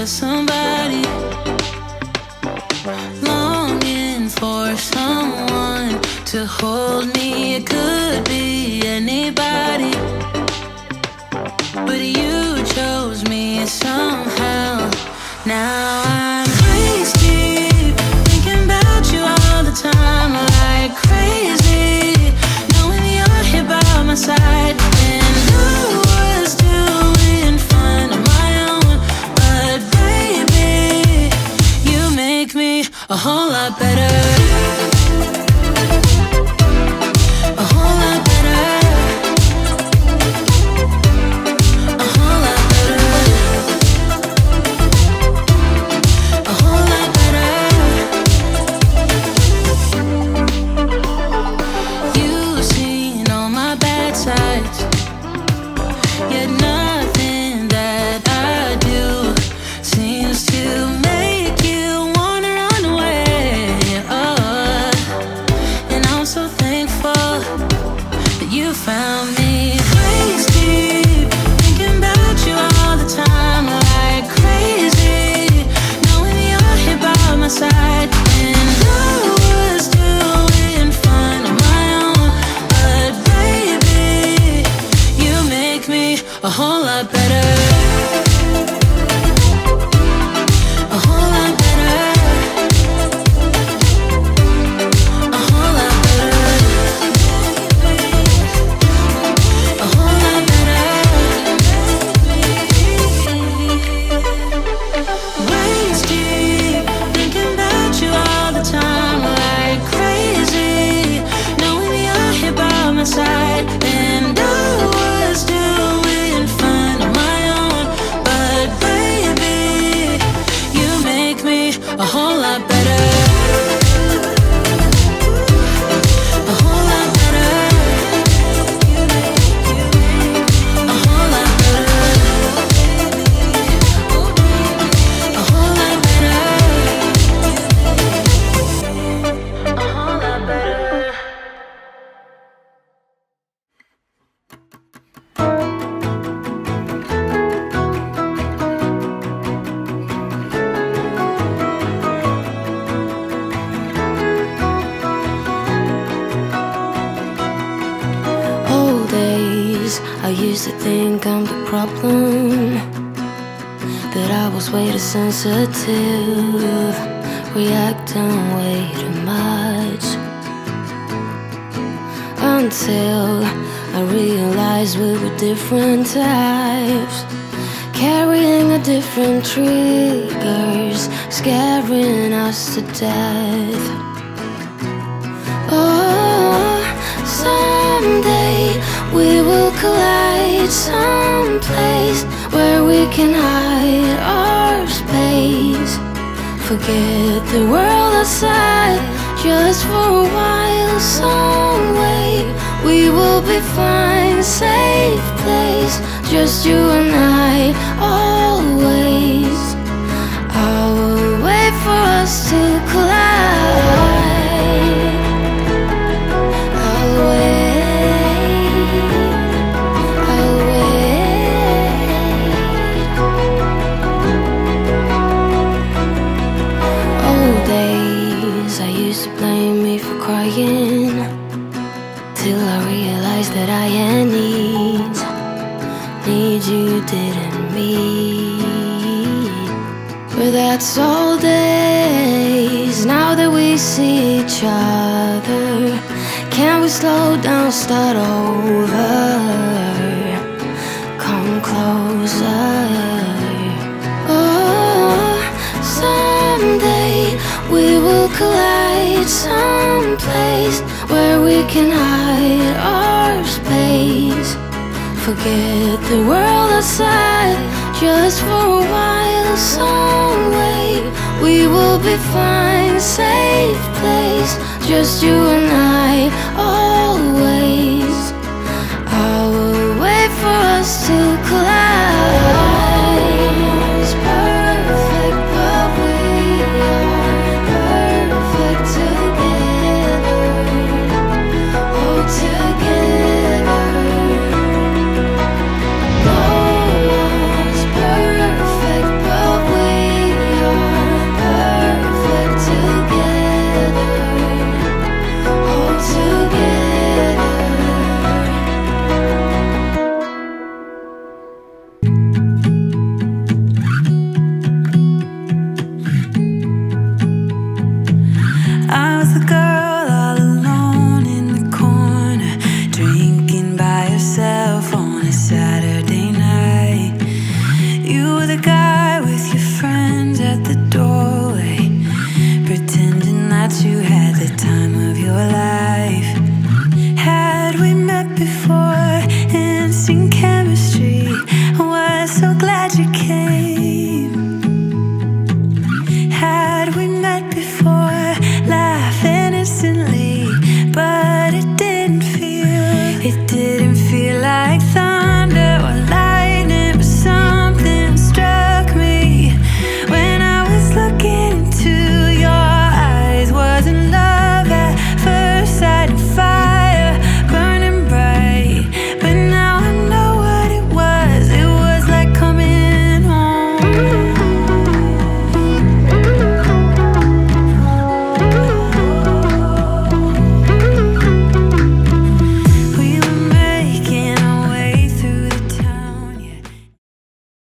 just somebody. Longing for someone to hold me. It could be whole lot better. I used to think I'm the problem. That I was way too sensitive, reacting way too much. Until I realized we were different types, carrying a different triggers, scaring us to death. Oh, someday collide someplace where we can hide our space. Forget the world outside just for a while. Some way we will be fine, safe place, just you and I used to blame me for crying. Till I realized that I had needs. Needs you didn't meet. But that's all days. Now that we see each other, can we slow down, start over? Come closer. Oh, someday we will collide someplace where we can hide our space. Forget the world outside just for a while. Some way we will be fine, safe place, just you and I always.